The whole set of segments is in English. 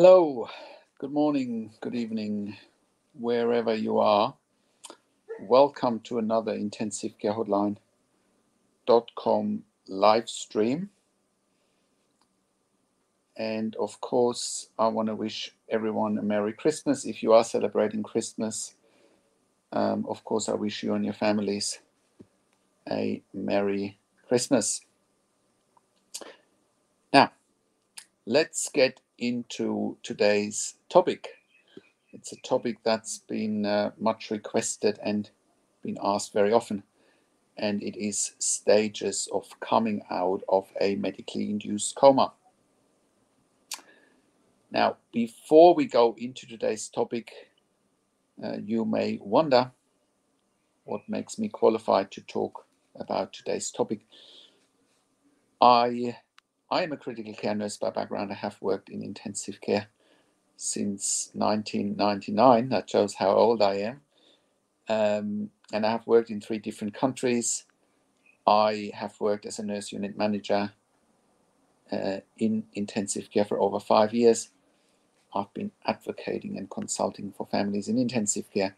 Hello, good morning, good evening, wherever you are. Welcome to another intensive care hotline.com live stream. And of course, I want to wish everyone a Merry Christmas. If you are celebrating Christmas, um, of course, I wish you and your families a Merry Christmas. Now, let's get into today's topic. It's a topic that's been uh, much requested and been asked very often, and it is stages of coming out of a medically induced coma. Now, before we go into today's topic, uh, you may wonder what makes me qualified to talk about today's topic. I I am a critical care nurse by background. I have worked in intensive care since 1999. That shows how old I am. Um, and I have worked in three different countries. I have worked as a nurse unit manager uh, in intensive care for over five years. I've been advocating and consulting for families in intensive care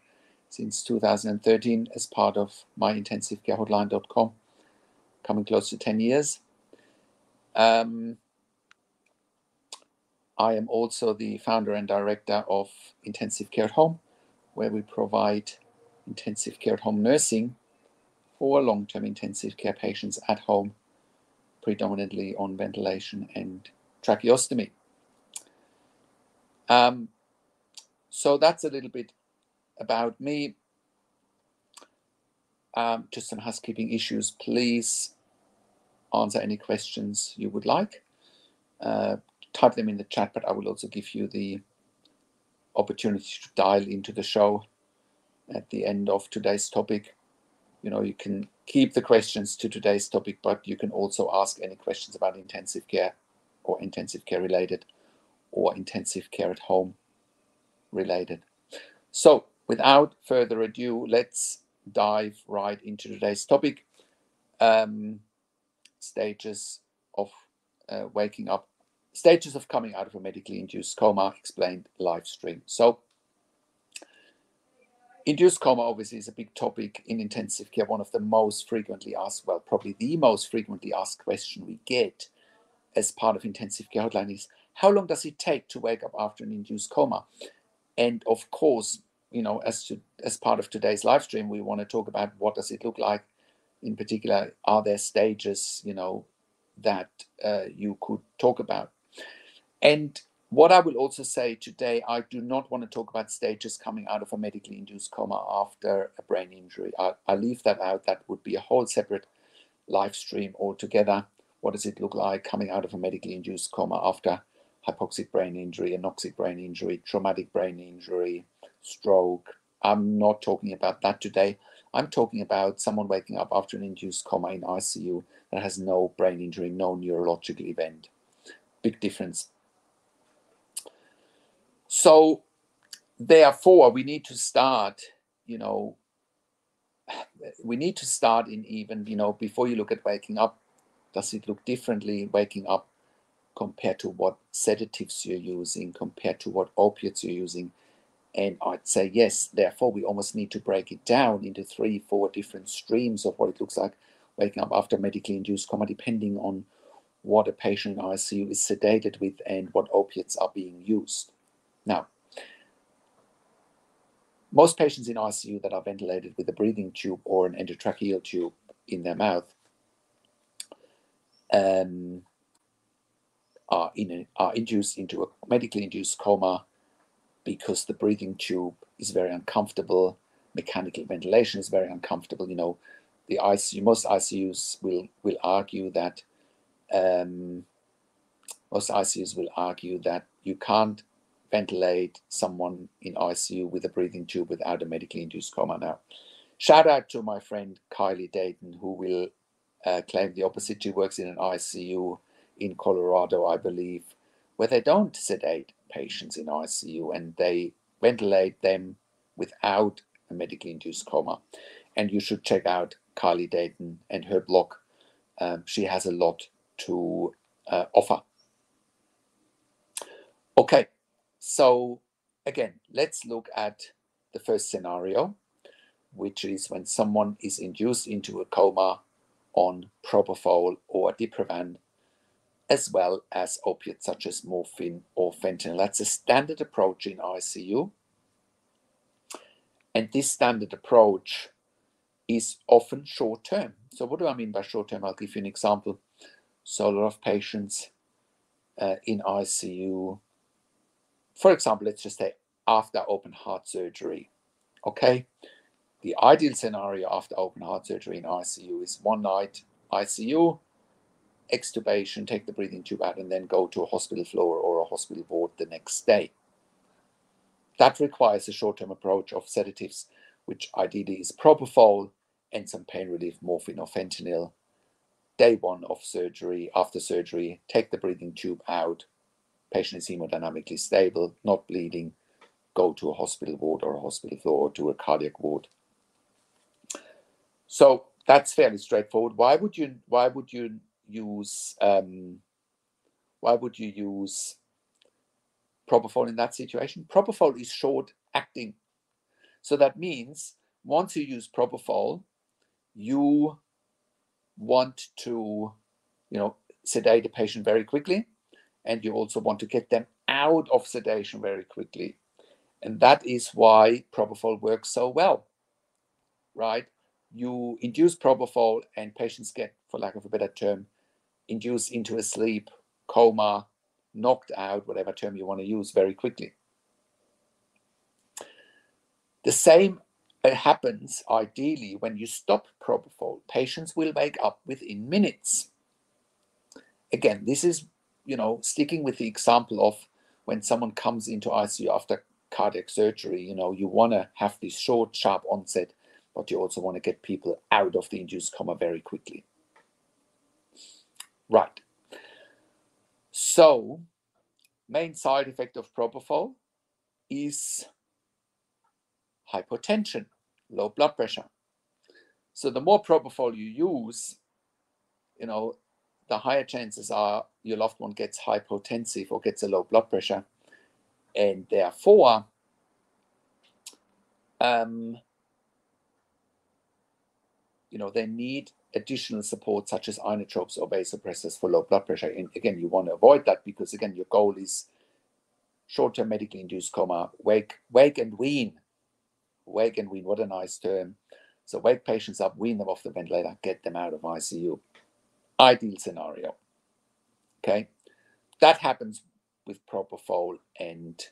since 2013 as part of my coming close to 10 years. Um, I am also the founder and director of Intensive Care at Home, where we provide intensive care at home nursing for long term intensive care patients at home, predominantly on ventilation and tracheostomy. Um, so that's a little bit about me. Um, just some housekeeping issues. Please answer any questions you would like. Uh, type them in the chat, but I will also give you the opportunity to dial into the show at the end of today's topic. You know, you can keep the questions to today's topic, but you can also ask any questions about intensive care or intensive care related or intensive care at home related. So, without further ado, let's dive right into today's topic. Um, stages of uh, waking up, stages of coming out of a medically induced coma explained live stream. So, induced coma obviously is a big topic in intensive care. One of the most frequently asked, well, probably the most frequently asked question we get as part of intensive care hotline is how long does it take to wake up after an induced coma? And of course, you know, as to as part of today's live stream, we want to talk about what does it look like in particular, are there stages, you know, that uh, you could talk about? And what I will also say today, I do not want to talk about stages coming out of a medically induced coma after a brain injury. I, I leave that out. That would be a whole separate live stream altogether. What does it look like coming out of a medically induced coma after hypoxic brain injury, anoxic brain injury, traumatic brain injury, stroke? I'm not talking about that today. I'm talking about someone waking up after an induced coma in ICU that has no brain injury, no neurological event. Big difference. So, therefore, we need to start, you know, we need to start in even, you know, before you look at waking up, does it look differently waking up compared to what sedatives you're using, compared to what opiates you're using? And I'd say, yes, therefore, we almost need to break it down into three, four different streams of what it looks like waking up after medically induced coma, depending on what a patient in ICU is sedated with and what opiates are being used. Now, most patients in ICU that are ventilated with a breathing tube or an endotracheal tube in their mouth um, are, in a, are induced into a medically induced coma because the breathing tube is very uncomfortable. Mechanical ventilation is very uncomfortable. You know, the ICU, most ICUs will will argue that um, most ICUs will argue that you can't ventilate someone in ICU with a breathing tube without a medically induced coma. Now, shout out to my friend Kali Dayton, who will uh, claim the opposite. She works in an ICU in Colorado, I believe, where they don't sedate patients in ICU and they ventilate them without a medically induced coma. And you should check out Kali Dayton and her blog. Um, she has a lot to uh, offer. Okay, So again, let's look at the first scenario, which is when someone is induced into a coma on propofol or diprivan, as well as opiates such as morphine or fentanyl. That's a standard approach in ICU. And this standard approach is often short term. So, what do I mean by short term? I'll give you an example. So, a lot of patients uh, in ICU, for example, let's just say after open heart surgery. Okay, the ideal scenario after open heart surgery in ICU is one night ICU, extubation, take the breathing tube out, and then go to a hospital floor or a hospital ward the next day. That requires a short term approach of sedatives, which ideally is propofol and some pain relief, morphine or fentanyl. Day one of surgery, after surgery, take the breathing tube out. Patient is hemodynamically stable, not bleeding. Go to a hospital ward or a hospital floor or to a cardiac ward. So that's fairly straightforward. Why would you? Why would you use? Um, why would you use propofol in that situation? Propofol is short acting, so that means once you use propofol, you want to, you know, sedate the patient very quickly, and you also want to get them out of sedation very quickly. And that is why propofol works so well, right? You induce propofol, and patients get, for lack of a better term, induced into a sleep, coma, knocked out, whatever term you want to use, very quickly. The same uh, happens ideally when you stop propofol. Patients will wake up within minutes. Again, this is, you know, sticking with the example of when someone comes into ICU after cardiac surgery, you know, you want to have this short, sharp onset, but you also want to get people out of the induced coma very quickly. Right. So, main side effect of propofol is hypotension, low blood pressure. So the more propofol you use, you know, the higher chances are your loved one gets hypotensive or gets a low blood pressure. And therefore, um, you know, they need additional support such as inotropes or vasopressors for low blood pressure. And again, you want to avoid that because again, your goal is short-term medically induced coma, wake, wake and wean wake and wean, what a nice term. So wake patients up, wean them off the ventilator, get them out of ICU. Ideal scenario. Okay. That happens with propofol and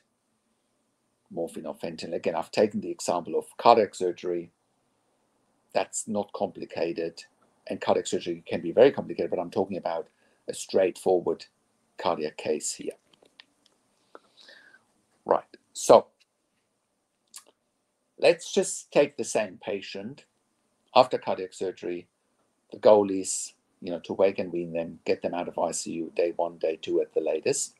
morphine or fentanyl. Again, I've taken the example of cardiac surgery. That's not complicated. And cardiac surgery can be very complicated, but I'm talking about a straightforward cardiac case here. Right. So Let's just take the same patient after cardiac surgery. The goal is, you know, to wake and wean them, get them out of ICU day one, day two at the latest.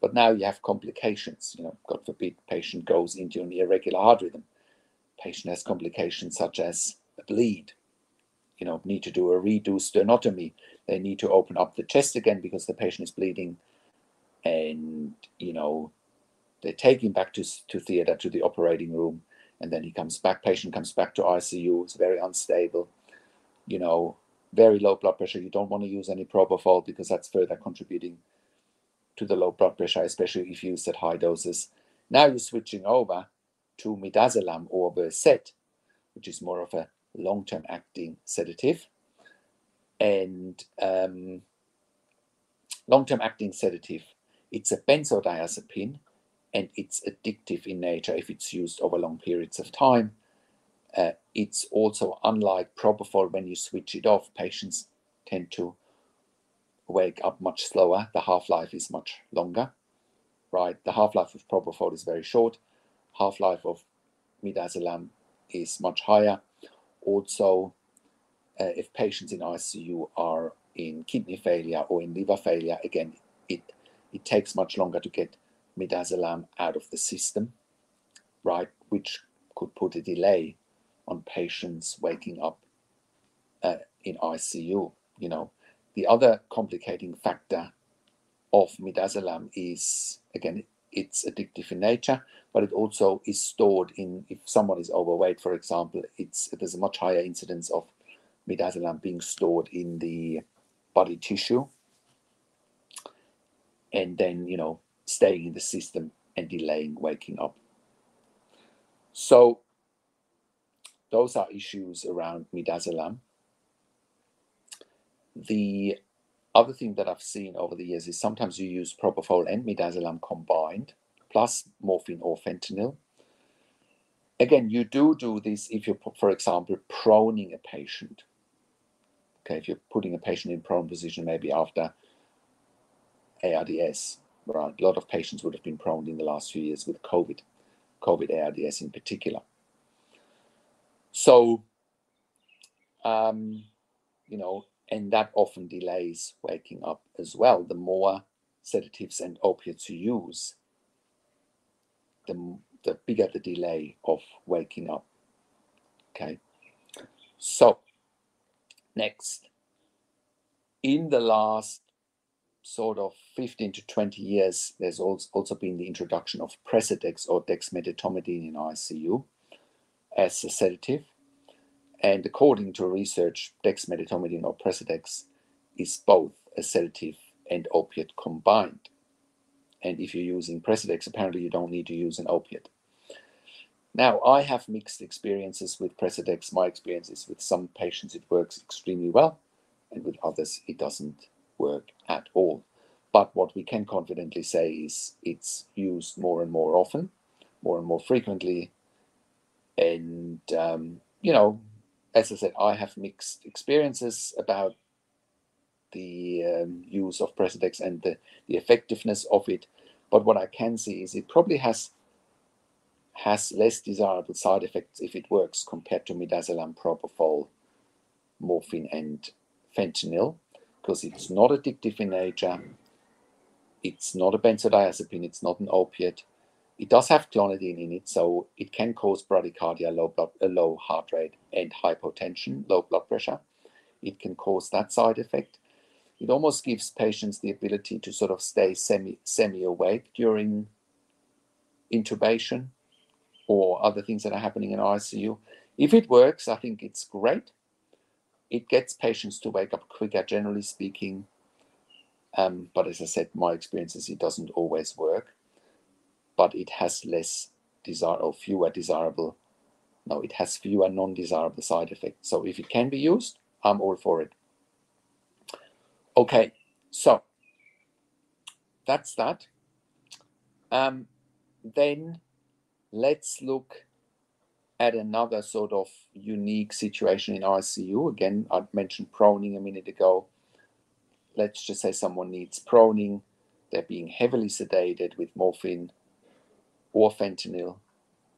But now you have complications. You know, God forbid, patient goes into an irregular heart rhythm. Patient has complications such as a bleed. You know, need to do a redo sternotomy. They need to open up the chest again because the patient is bleeding, and you know, they take him back to to theater to the operating room and then he comes back patient comes back to icu it's very unstable. You know very low blood pressure. You don't want to use any propofol because that's further contributing to the low blood pressure especially if used at high doses. Now you're switching over to midazolam or Versed, which is more of a long-term acting sedative and um, long-term acting sedative it's a benzodiazepine and it's addictive in nature if it's used over long periods of time. Uh, it's also unlike propofol when you switch it off, patients tend to wake up much slower. The half life is much longer, right? The half life of propofol is very short. Half life of midazolam is much higher. Also, uh, if patients in ICU are in kidney failure or in liver failure, again, it it takes much longer to get midazolam out of the system, right, which could put a delay on patients waking up uh, in ICU. You know, the other complicating factor of midazolam is again it's addictive in nature, but it also is stored in, if someone is overweight, for example, it's there's a much higher incidence of midazolam being stored in the body tissue and then, you know, staying in the system and delaying waking up. So those are issues around midazolam. The other thing that I've seen over the years is sometimes you use propofol and midazolam combined, plus morphine or fentanyl. Again, you do do this if you're, for example, proning a patient. Okay, if you're putting a patient in prone position, maybe after ARDS, right? A lot of patients would have been prone in the last few years with COVID, COVID ARDS in particular. So, um, you know, and that often delays waking up as well. The more sedatives and opiates you use, the, the bigger the delay of waking up. Okay, so next, in the last sort of 15 to 20 years, there's also been the introduction of Precedex or dexmedetomidine in ICU as a sedative. And according to research, dexmedetomidine or Precedex is both a sedative and opiate combined. And if you're using Precedex, apparently you don't need to use an opiate. Now, I have mixed experiences with Precedex. My experience is with some patients it works extremely well, and with others it doesn't work at all. But what we can confidently say is it's used more and more often, more and more frequently, and um, you know as I said, I have mixed experiences about the um, use of Precedex and the, the effectiveness of it. But what I can see is it probably has has less desirable side effects if it works compared to midazolam, propofol, morphine, and fentanyl, because it's not addictive in nature. It's not a benzodiazepine. It's not an opiate. It does have clonidine in it, so it can cause bradycardia, low, blood, uh, low heart rate, and hypotension, low blood pressure. It can cause that side effect. It almost gives patients the ability to sort of stay semi semi awake during intubation or other things that are happening in ICU. If it works, I think it's great. It gets patients to wake up quicker, generally speaking. Um, but as I said, my experience is it doesn't always work but it has less desire or fewer desirable no it has fewer non-desirable side effects so if it can be used i'm all for it okay so that's that um, then let's look at another sort of unique situation in ICU. Again, I mentioned proning a minute ago. Let's just say someone needs proning. They're being heavily sedated with morphine or fentanyl.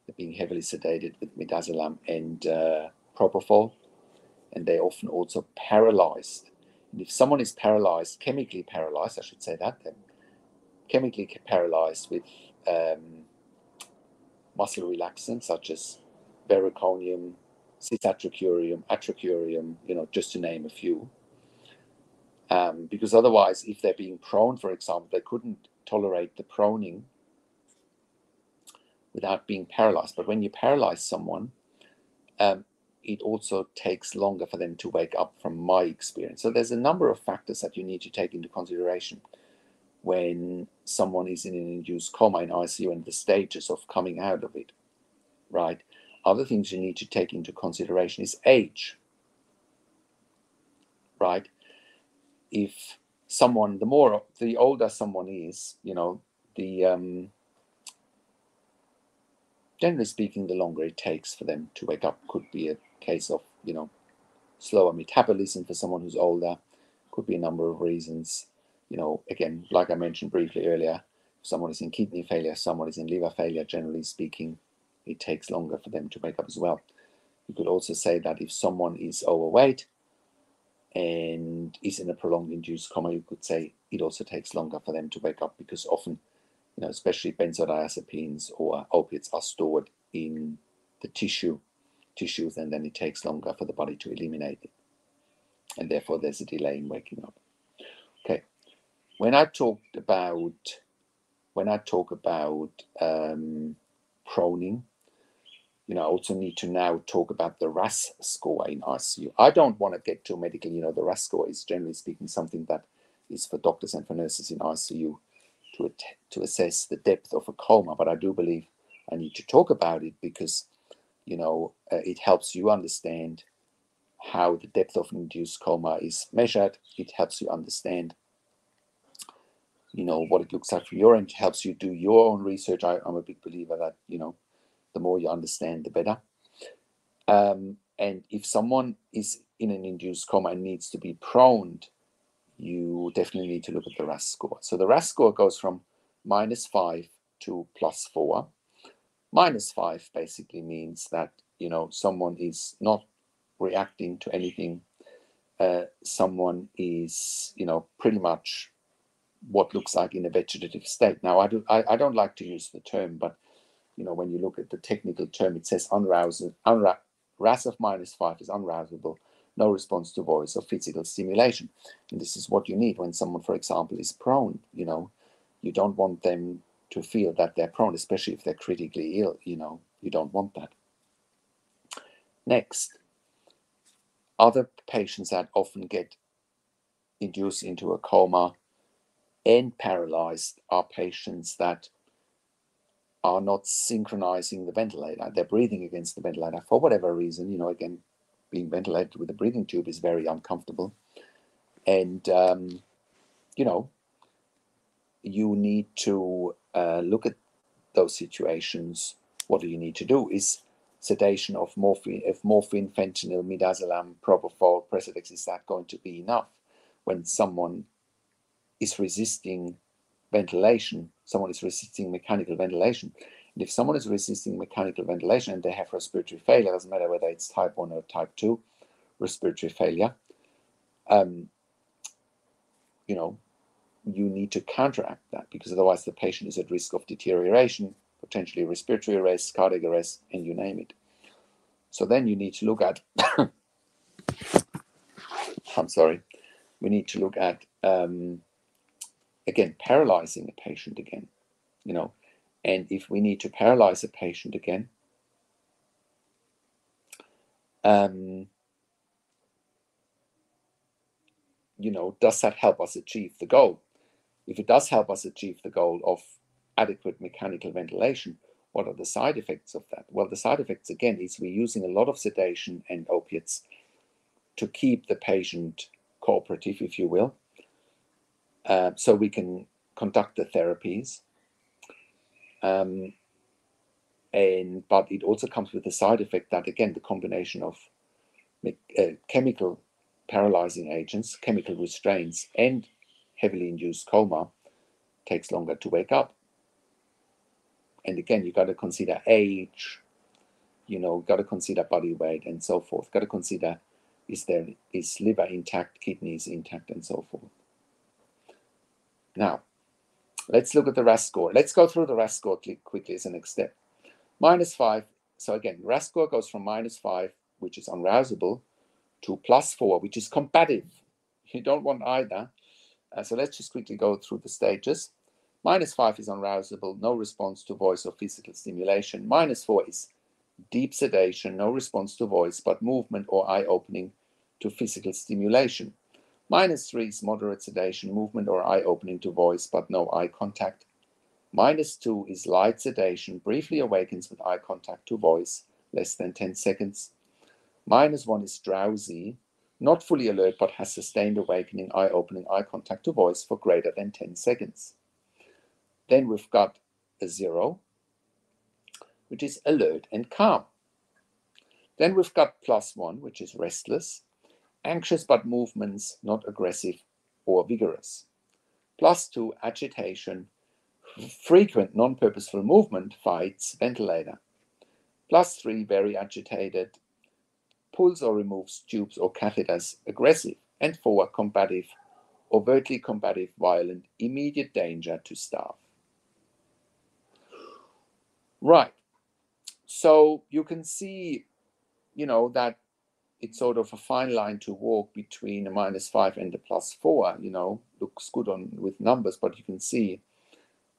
They're being heavily sedated with midazolam and uh, propofol, and they're often also paralyzed. And if someone is paralyzed, chemically paralyzed, I should say that, then chemically paralyzed with um, muscle relaxants such as vecuronium, cisatracurium, atracurium, you know, just to name a few. Um, because otherwise, if they're being prone, for example, they couldn't tolerate the proning without being paralyzed. But when you paralyze someone, um, it also takes longer for them to wake up from my experience. So there's a number of factors that you need to take into consideration when someone is in an induced coma in ICU and the stages of coming out of it, right? Other things you need to take into consideration is age, right? If someone, the more, the older someone is, you know, the um, generally speaking, the longer it takes for them to wake up could be a case of, you know, slower metabolism for someone who's older. Could be a number of reasons. You know, again, like I mentioned briefly earlier, if someone is in kidney failure, someone is in liver failure, generally speaking, it takes longer for them to wake up as well. You could also say that if someone is overweight and is in a prolonged induced coma, you could say it also takes longer for them to wake up because often you know, especially benzodiazepines or opiates are stored in the tissue tissues and then it takes longer for the body to eliminate it. And therefore there's a delay in waking up. Okay. When I talked about when I talk about um, proning, you know, I also need to now talk about the RASS score in ICU. I don't want to get too medical. You know, the RASS score is generally speaking something that is for doctors and for nurses in ICU to to assess the depth of a coma. But I do believe I need to talk about it because, you know, uh, it helps you understand how the depth of an induced coma is measured. It helps you understand, you know, what it looks like for your end. It helps you do your own research. I, I'm a big believer that, you know, the more you understand, the better. Um, and if someone is in an induced coma and needs to be proned, you definitely need to look at the RASS score. So the RASS score goes from minus five to plus four. Minus five basically means that you know someone is not reacting to anything. Uh, someone is you know pretty much what looks like in a vegetative state. Now I do I, I don't like to use the term, but you know, when you look at the technical term, it says unrousable, unra- RASS of minus five is unrousable, no response to voice or physical stimulation. And this is what you need when someone, for example, is prone. You know, you don't want them to feel that they're prone, especially if they're critically ill. You know, you don't want that. Next, other patients that often get induced into a coma and paralyzed are patients that are not synchronizing the ventilator. They're breathing against the ventilator for whatever reason. You know, again, being ventilated with a breathing tube is very uncomfortable. And, um, you know, you need to uh, look at those situations. What do you need to do? Is sedation of morphine, if morphine, fentanyl, midazolam, propofol, Precedex, is that going to be enough when someone is resisting ventilation, someone is resisting mechanical ventilation. If someone is resisting mechanical ventilation and they have respiratory failure, doesn't matter whether it's type 1 or type 2 respiratory failure, um, you know, you need to counteract that because otherwise the patient is at risk of deterioration, potentially respiratory arrest, cardiac arrest, and you name it. So then you need to look at, I'm sorry, we need to look at um, again, paralyzing a patient again, you know. And if we need to paralyze a patient again, um, you know, does that help us achieve the goal? If it does help us achieve the goal of adequate mechanical ventilation, what are the side effects of that? Well, the side effects, again, is we're using a lot of sedation and opiates to keep the patient cooperative, if you will, uh, so we can conduct the therapies. Um, and but it also comes with the side effect that again the combination of uh, chemical paralyzing agents, chemical restraints, and heavily induced coma takes longer to wake up. And again, you got to consider age, you know, got to consider body weight and so forth. Got to consider is there is liver intact, kidneys intact, and so forth. Now, let's look at the RASS score. Let's go through the RASS score quickly as a next step. Minus 5. So again, RASS score goes from minus 5, which is unrousable, to plus 4, which is combative. You don't want either. Uh, so let's just quickly go through the stages. Minus 5 is unrousable, no response to voice or physical stimulation. Minus 4 is deep sedation, no response to voice, but movement or eye opening to physical stimulation. Minus 3 is moderate sedation, movement or eye opening to voice, but no eye contact. Minus 2 is light sedation, briefly awakens with eye contact to voice, less than 10 seconds. Minus 1 is drowsy, not fully alert, but has sustained awakening, eye opening, eye contact to voice for greater than 10 seconds. Then we've got a 0, which is alert and calm. Then we've got plus 1, which is restless, anxious but movements not aggressive or vigorous. Plus two, agitation, frequent non-purposeful movement, fights, ventilator. Plus three, very agitated, pulls or removes tubes or catheters, aggressive. And four, combative, overtly combative, violent, immediate danger to staff. Right. So you can see, you know, that it's sort of a fine line to walk between a minus five and a plus four. You know, looks good on with numbers, but you can see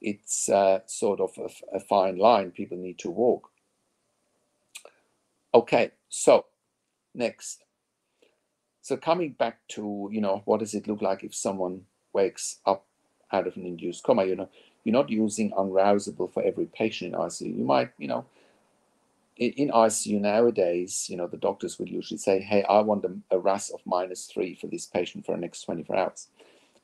it's uh, sort of a, a fine line people need to walk. Okay, so next. So coming back to, you know, what does it look like if someone wakes up out of an induced coma? You know, you're not using unrousable for every patient in ICU. You might, you know, in, in ICU nowadays, you know, the doctors would usually say, hey, I want a, a RASS of minus three for this patient for the next 24 hours.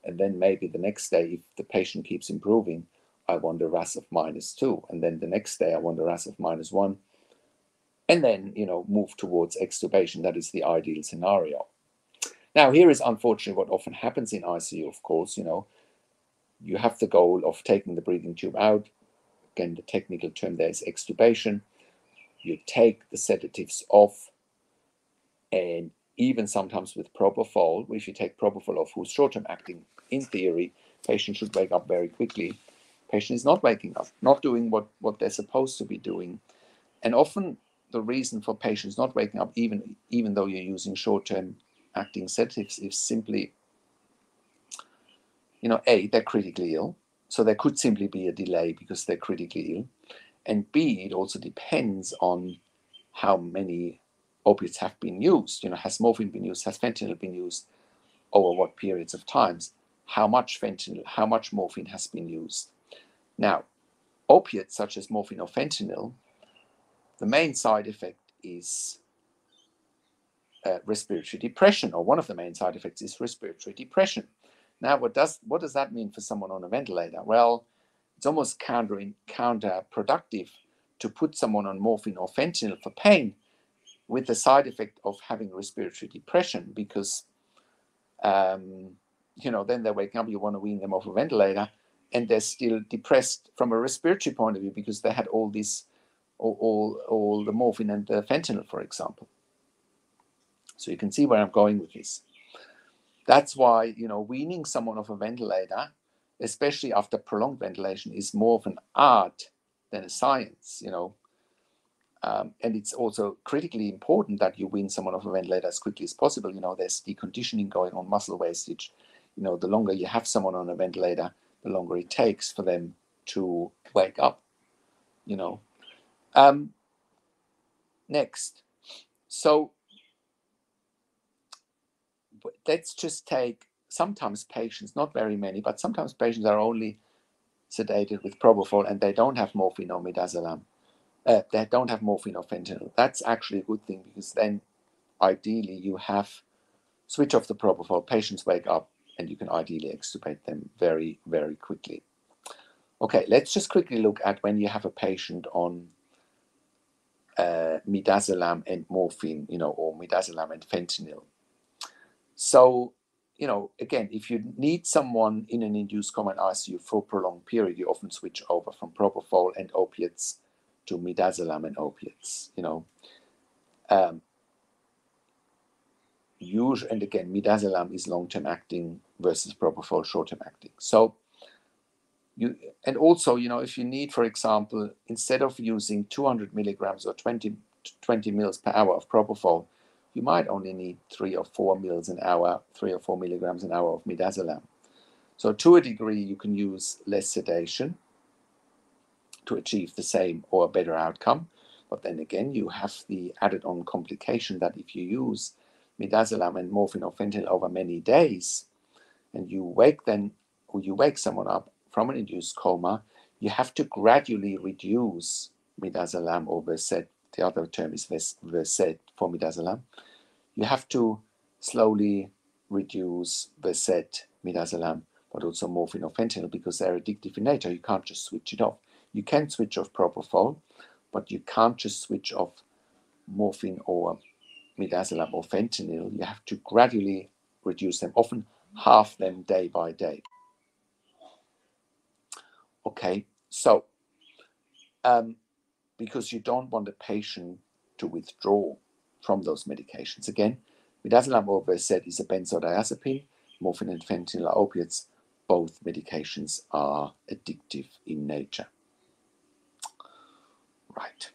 And then maybe the next day, if the patient keeps improving, I want a RASS of minus two. And then the next day, I want a RASS of minus one. And then, you know, move towards extubation. That is the ideal scenario. Now, here is unfortunately what often happens in ICU, of course, you know, you have the goal of taking the breathing tube out. Again, the technical term there is extubation. You take the sedatives off, and even sometimes with propofol, if you take propofol off, who's short-term acting, in theory, patient should wake up very quickly. Patient is not waking up, not doing what, what they're supposed to be doing. And often the reason for patients not waking up, even, even though you're using short-term acting sedatives, is simply, you know, A, they're critically ill. So there could simply be a delay because they're critically ill. And B, it also depends on how many opiates have been used. You know, has morphine been used? Has fentanyl been used? Over what periods of times? How much fentanyl, how much morphine has been used? Now, opiates such as morphine or fentanyl, the main side effect is uh, respiratory depression, or one of the main side effects is respiratory depression. Now, what does what does that mean for someone on a ventilator? Well, it's almost counter counterproductive to put someone on morphine or fentanyl for pain with the side effect of having respiratory depression because um, you know then they're waking up you want to wean them off a ventilator and they're still depressed from a respiratory point of view because they had all this all, all the morphine and the fentanyl for example. So you can see where i'm going with this. That's why you know weaning someone off a ventilator especially after prolonged ventilation is more of an art than a science you know um, and it's also critically important that you wean someone off a ventilator as quickly as possible. You know, there's deconditioning going on, muscle wastage. You know, the longer you have someone on a ventilator, the longer it takes for them to wake up. You know. Um, next, so let's just take sometimes patients, not very many, but sometimes patients are only sedated with propofol and they don't have morphine or midazolam uh, that don't have morphine or fentanyl. That's actually a good thing because then ideally you have switch off the propofol, patients wake up, and you can ideally extubate them very, very quickly. Okay, let's just quickly look at when you have a patient on uh, midazolam and morphine, you know, or midazolam and fentanyl. So, you know, again, if you need someone in an induced coma in ICU for a prolonged period, you often switch over from propofol and opiates to midazolam and opiates. You know, um, usually, and again, midazolam is long-term acting versus propofol short-term acting. So you, and also, you know, if you need, for example, instead of using 200 milligrams or 20, 20 mils per hour of propofol, you might only need three or four mils an hour, three or four milligrams an hour of midazolam. So to a degree, you can use less sedation to achieve the same or a better outcome. But then again, you have the added on complication that if you use midazolam and morphine or fentanyl over many days, and you wake then, or you wake someone up from an induced coma, you have to gradually reduce midazolam or Versed. The other term is Versed for midazolam. You have to slowly reduce the Versed, midazolam, but also morphine or fentanyl because they're addictive in nature. You can't just switch it off. You can switch off propofol, but you can't just switch off morphine or midazolam or fentanyl. You have to gradually reduce them, often half them day by day. Okay, so um, because you don't want the patient to withdraw from those medications. Again, midazolam or Versed is a benzodiazepine, morphine and fentanyl are opiates. Both medications are addictive in nature. Right.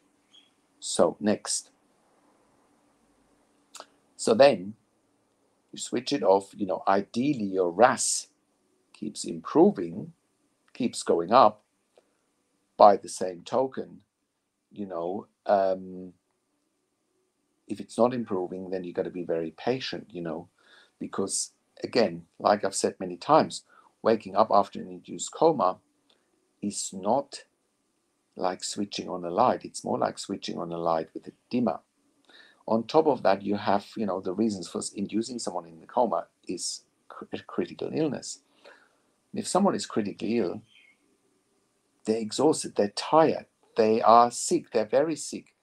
So next. So then you switch it off. You know, ideally your RASS keeps improving, keeps going up, by the same token, you know, um, if it's not improving, then you got to be very patient, you know, because again, like I've said many times, waking up after an induced coma is not like switching on a light. It's more like switching on a light with a dimmer. On top of that, you have, you know, the reasons for inducing someone in the coma is a critical illness. If someone is critically ill, they're exhausted, they're tired, they are sick, they're very sick.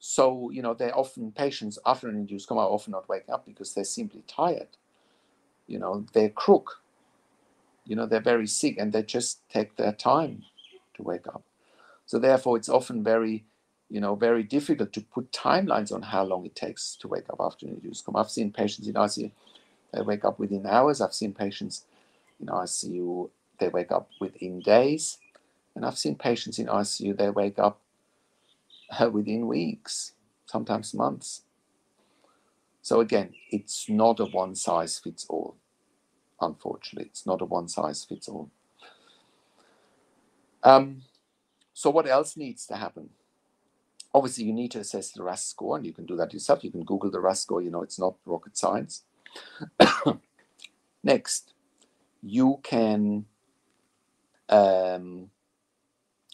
So, you know, they're often patients after an induced coma are often not waking up because they're simply tired. You know, they're crook. You know, they're very sick and they just take their time to wake up. So therefore, it's often very, you know, very difficult to put timelines on how long it takes to wake up after an induced coma. I've seen patients in ICU, they wake up within hours. I've seen patients in ICU, they wake up within days. And I've seen patients in ICU, they wake up within weeks, sometimes months. So again, it's not a one size fits all. Unfortunately, it's not a one size fits all. Um, so what else needs to happen? Obviously, you need to assess the RASS score, and you can do that yourself. You can Google the RASS score. You know, it's not rocket science. Next, you can um,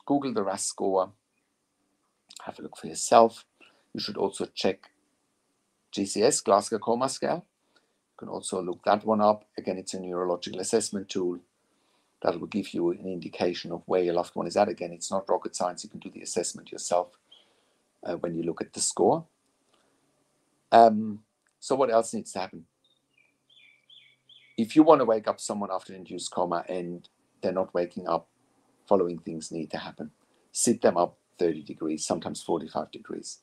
Google the RASS score, have a look for yourself. You should also check GCS, Glasgow Coma Scale. You can also look that one up. Again, it's a neurological assessment tool that will give you an indication of where your loved one is at. Again, it's not rocket science. You can do the assessment yourself uh, when you look at the score. Um, so what else needs to happen? If you want to wake up someone after induced coma and they're not waking up, following things need to happen. Sit them up 30 degrees, sometimes 45 degrees.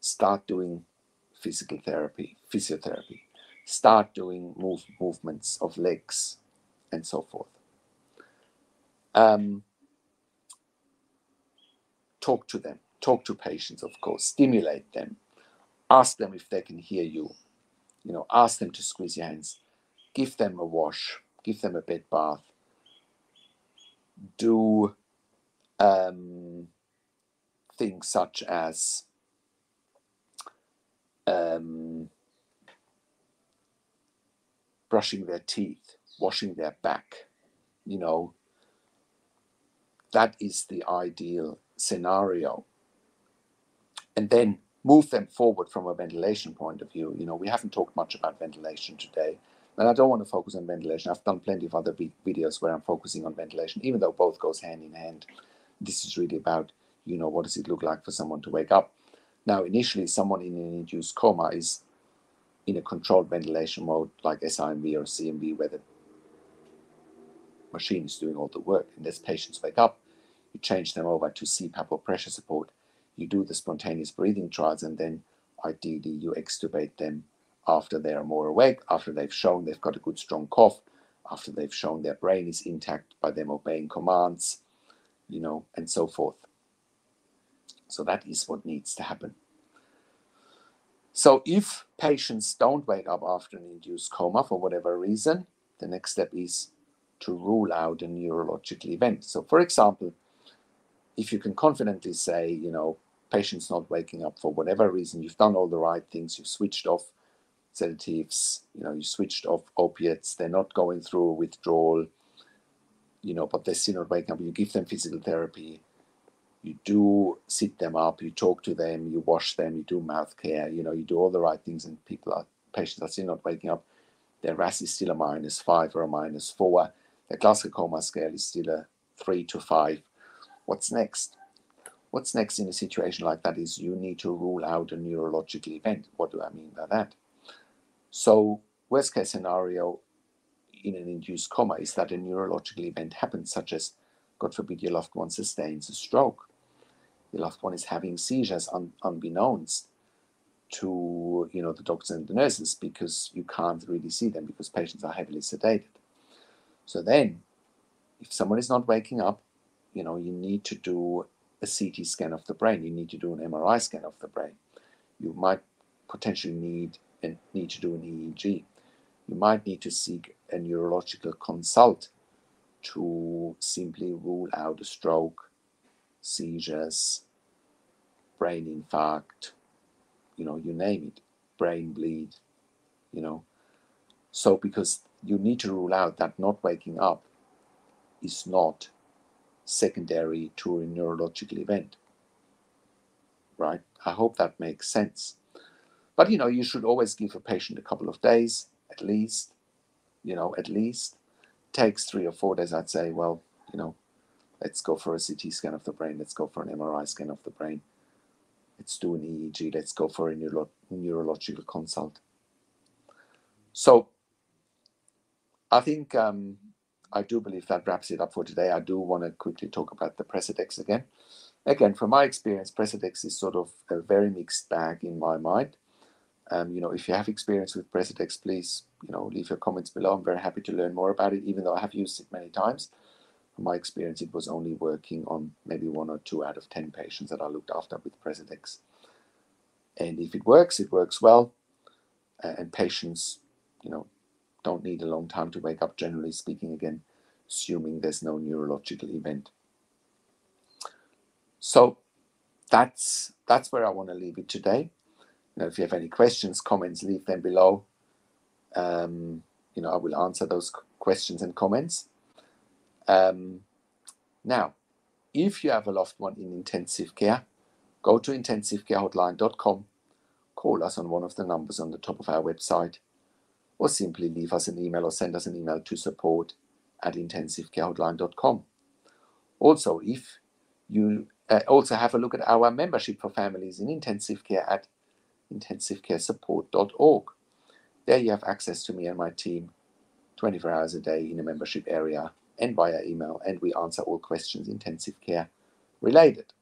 Start doing physical therapy, physiotherapy. Start doing move, movements of legs and so forth. Um, talk to them, talk to patients, of course, stimulate them, ask them if they can hear you, you know, ask them to squeeze your hands, give them a wash, give them a bed bath, do um, things such as um, brushing their teeth, washing their back, you know, that is the ideal scenario. And then move them forward from a ventilation point of view. You know, we haven't talked much about ventilation today, and I don't want to focus on ventilation. I've done plenty of other videos where I'm focusing on ventilation, even though both goes hand in hand. This is really about, you know, what does it look like for someone to wake up? Now, initially, someone in an induced coma is in a controlled ventilation mode like SIMV or CMV, where the machine is doing all the work. And as patients wake up, you change them over to CPAP or pressure support. You do the spontaneous breathing trials, and then ideally you extubate them after they are more awake, after they've shown they've got a good strong cough, after they've shown their brain is intact by them obeying commands, you know, and so forth. So that is what needs to happen. So if patients don't wake up after an induced coma for whatever reason, the next step is to rule out a neurological event. So, for example, if you can confidently say, you know, patient's not waking up for whatever reason, you've done all the right things, you've switched off sedatives, you know, you switched off opiates, they're not going through withdrawal, you know, but they're still not waking up. You give them physical therapy, you do sit them up, you talk to them, you wash them, you do mouth care, you know, you do all the right things, and people are patients are still not waking up. Their RASS is still a minus five or a minus four the Glasgow coma scale is still a three to five. What's next? What's next in a situation like that is you need to rule out a neurological event. What do I mean by that? So, worst case scenario in an induced coma is that a neurological event happens, such as, God forbid, your loved one sustains a stroke. Your loved one is having seizures un- unbeknownst to you know the doctors and the nurses because you can't really see them because patients are heavily sedated. So then, if someone is not waking up, you know, you need to do a CT scan of the brain. You need to do an MRI scan of the brain. You might potentially need and need to do an EEG. You might need to seek a neurological consult to simply rule out a stroke, seizures, brain infarct, you know, you name it, brain bleed, you know. So, because you need to rule out that not waking up is not secondary to a neurological event, right? I hope that makes sense. But, you know, you should always give a patient a couple of days at least, you know, at least. Takes three or four days, I'd say, well, you know, let's go for a CT scan of the brain, let's go for an MRI scan of the brain let's do an EEG, let's go for a neuro neurological consult. So I think um, I do believe that wraps it up for today. I do want to quickly talk about the Precedex again. Again, from my experience, Precedex is sort of a very mixed bag in my mind. Um, you know, if you have experience with Precedex, please, you know, leave your comments below. I'm very happy to learn more about it, even though I have used it many times. From my experience, it was only working on maybe one or two out of 10 patients that I looked after with Precedex. And if it works, it works well. and patients, you know, don't need a long time to wake up, generally speaking, again, assuming there's no neurological event. So that's that's where I want to leave it today. If you have any questions, comments, leave them below. Um, you know, I will answer those questions and comments. Um, now, if you have a loved one in intensive care, go to intensivecarehotline.com, call us on one of the numbers on the top of our website, or simply leave us an email or send us an email to support at intensivecarehotline.com. Also, if you uh, also have a look at our membership for families in intensive care at intensivecaresupport.org. There you have access to me and my team 24 hours a day in a membership area and via email, and we answer all questions intensive care related.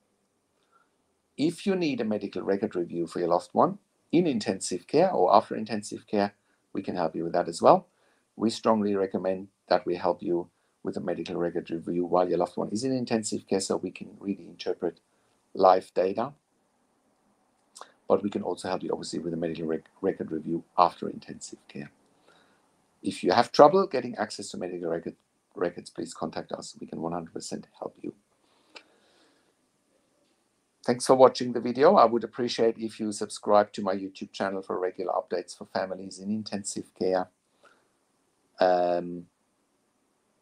If you need a medical record review for your loved one in intensive care or after intensive care, we can help you with that as well. We strongly recommend that we help you with a medical record review while your loved one is in intensive care so we can really interpret live data. But we can also help you obviously with a medical rec record review after intensive care. If you have trouble getting access to medical record records, please contact us. We can 100% help you. Thanks for watching the video. I would appreciate if you subscribe to my YouTube channel for regular updates for families in intensive care. Um,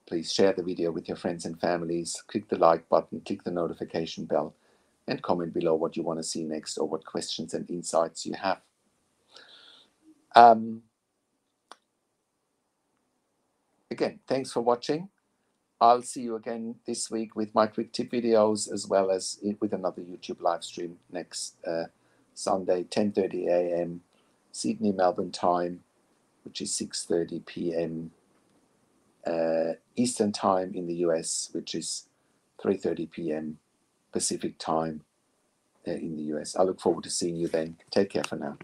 please share the video with your friends and families. Click the like button, click the notification bell, and comment below what you want to see next or what questions and insights you have. Um, again, thanks for watching. I'll see you again this week with my quick tip videos as well as with another YouTube live stream next uh, Sunday, 10.30 a.m. Sydney, Melbourne time, which is 6.30 p.m. Uh, Eastern time in the US, which is 3.30 p.m. Pacific time in the US. I look forward to seeing you then. Take care for now.